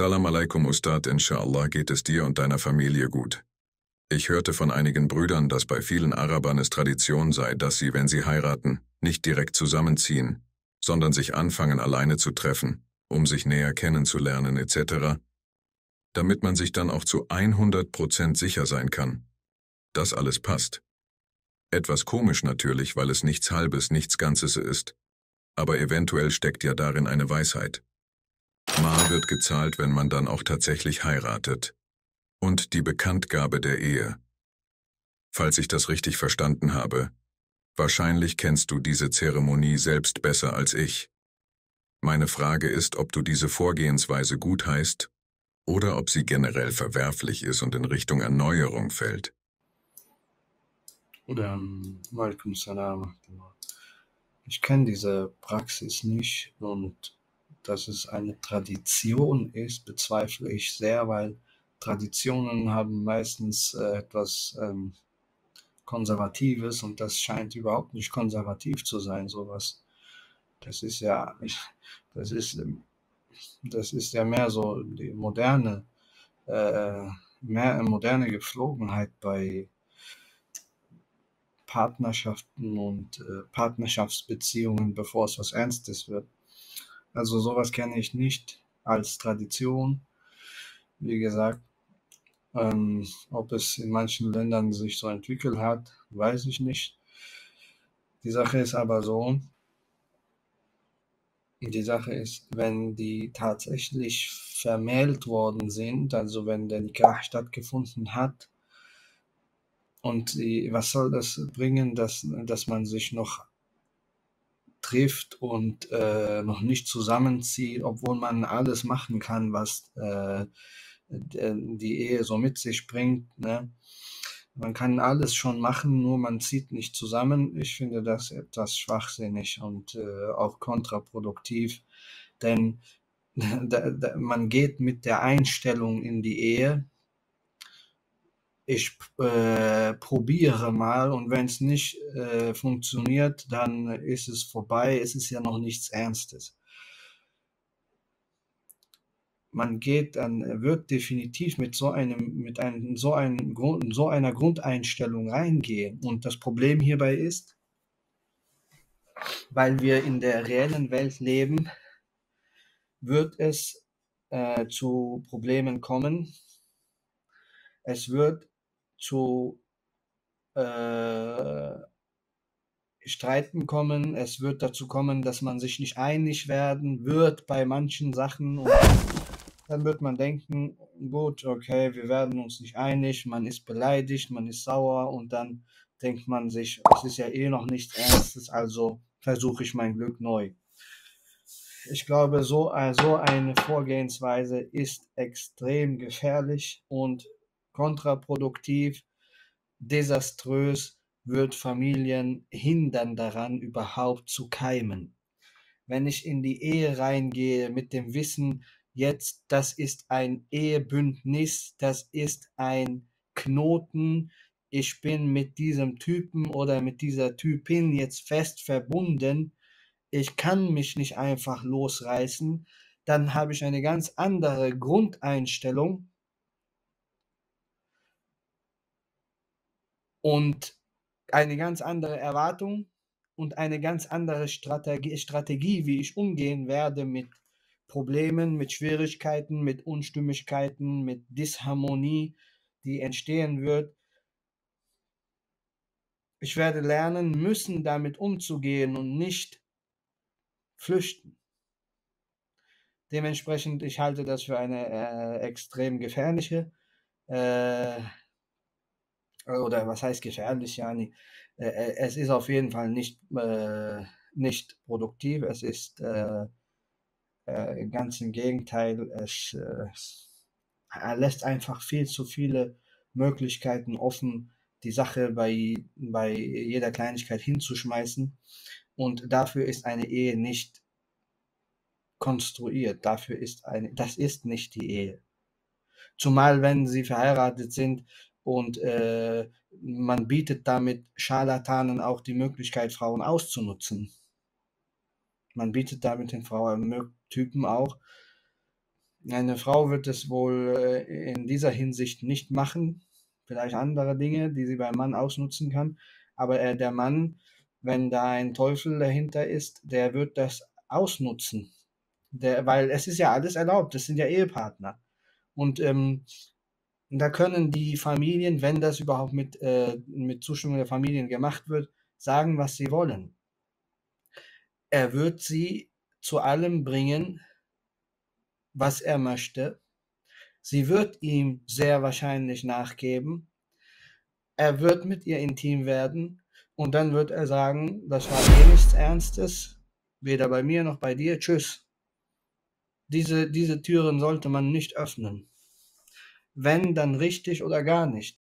Salam alaikum Ustad, inshallah geht es dir und deiner Familie gut. Ich hörte von einigen Brüdern, dass bei vielen Arabern es Tradition sei, dass sie, wenn sie heiraten, nicht direkt zusammenziehen, sondern sich anfangen alleine zu treffen, um sich näher kennenzulernen etc., damit man sich dann auch zu 100% sicher sein kann. Das alles passt. Etwas komisch natürlich, weil es nichts Halbes, nichts Ganzes ist. Aber eventuell steckt ja darin eine Weisheit. Wird gezahlt, wenn man dann auch tatsächlich heiratet und die Bekanntgabe der Ehe. Falls ich das richtig verstanden habe, wahrscheinlich kennst du diese Zeremonie selbst besser als ich. Meine Frage ist, ob du diese Vorgehensweise gut heißt oder ob sie generell verwerflich ist und in Richtung Erneuerung fällt. Oder Malcolm Salam. Ich kenne diese Praxis nicht und dass es eine Tradition ist, bezweifle ich sehr, weil Traditionen haben meistens äh, etwas ähm, Konservatives und das scheint überhaupt nicht konservativ zu sein, sowas. Das ist ja, das ist, das ist ja mehr so die moderne, äh, mehr moderne Gepflogenheit bei Partnerschaften und äh, Partnerschaftsbeziehungen, bevor es was Ernstes wird. Also sowas kenne ich nicht als Tradition. Wie gesagt, ähm, ob es in manchen Ländern sich so entwickelt hat, weiß ich nicht. Die Sache ist aber so, die Sache ist, wenn die tatsächlich vermählt worden sind, also wenn der Nikah stattgefunden hat, und die, was soll das bringen, dass, dass man sich noch trifft und äh, noch nicht zusammenzieht, obwohl man alles machen kann, was äh, die Ehe so mit sich bringt. Ne? Man kann alles schon machen, nur man zieht nicht zusammen. Ich finde das etwas schwachsinnig und äh, auch kontraproduktiv, denn man geht mit der Einstellung in die Ehe, ich äh, probiere mal und wenn es nicht äh, funktioniert, dann ist es vorbei. Es ist ja noch nichts Ernstes. Man geht dann, wird definitiv mit so einem, mit einem, so einem Grund, so einer Grundeinstellung reingehen. Und das Problem hierbei ist, weil wir in der reellen Welt leben, wird es äh, zu Problemen kommen. Es wird zu äh, Streiten kommen. Es wird dazu kommen, dass man sich nicht einig werden wird bei manchen Sachen. Und dann wird man denken, gut, okay, wir werden uns nicht einig, man ist beleidigt, man ist sauer und dann denkt man sich, es ist ja eh noch nichts Ernstes, also versuche ich mein Glück neu. Ich glaube, so, so eine Vorgehensweise ist extrem gefährlich und kontraproduktiv, desaströs, wird Familien hindern daran, überhaupt zu keimen. Wenn ich in die Ehe reingehe mit dem Wissen, jetzt, das ist ein Ehebündnis, das ist ein Knoten, ich bin mit diesem Typen oder mit dieser Typin jetzt fest verbunden, ich kann mich nicht einfach losreißen, dann habe ich eine ganz andere Grundeinstellung und eine ganz andere Erwartung und eine ganz andere Strategie, Strategie, wie ich umgehen werde mit Problemen, mit Schwierigkeiten, mit Unstimmigkeiten, mit Disharmonie, die entstehen wird. Ich werde lernen müssen, damit umzugehen und nicht flüchten. Dementsprechend, ich halte das für eine äh, extrem gefährliche äh, oder was heißt gefährlich, ja, äh, äh, es ist auf jeden Fall nicht, äh, nicht produktiv, es ist äh, äh, ganz im Gegenteil, es äh, lässt einfach viel zu viele Möglichkeiten offen, die Sache bei, bei jeder Kleinigkeit hinzuschmeißen. Und dafür ist eine Ehe nicht konstruiert. Dafür ist eine, das ist nicht die Ehe. Zumal wenn sie verheiratet sind, und äh, man bietet damit Scharlatanen auch die Möglichkeit, Frauen auszunutzen. Man bietet damit den Frauentypen auch Eine Frau wird es wohl äh, in dieser Hinsicht nicht machen. Vielleicht andere Dinge, die sie beim Mann ausnutzen kann. Aber äh, der Mann, wenn da ein Teufel dahinter ist, der wird das ausnutzen. Der, weil es ist ja alles erlaubt, das sind ja Ehepartner. Und ähm, da können die Familien, wenn das überhaupt mit, äh, mit Zustimmung der Familien gemacht wird, sagen, was sie wollen. Er wird sie zu allem bringen, was er möchte. Sie wird ihm sehr wahrscheinlich nachgeben. Er wird mit ihr intim werden und dann wird er sagen, das war eh nichts Ernstes, weder bei mir noch bei dir. Tschüss. Diese, diese Türen sollte man nicht öffnen. Wenn, dann richtig oder gar nicht.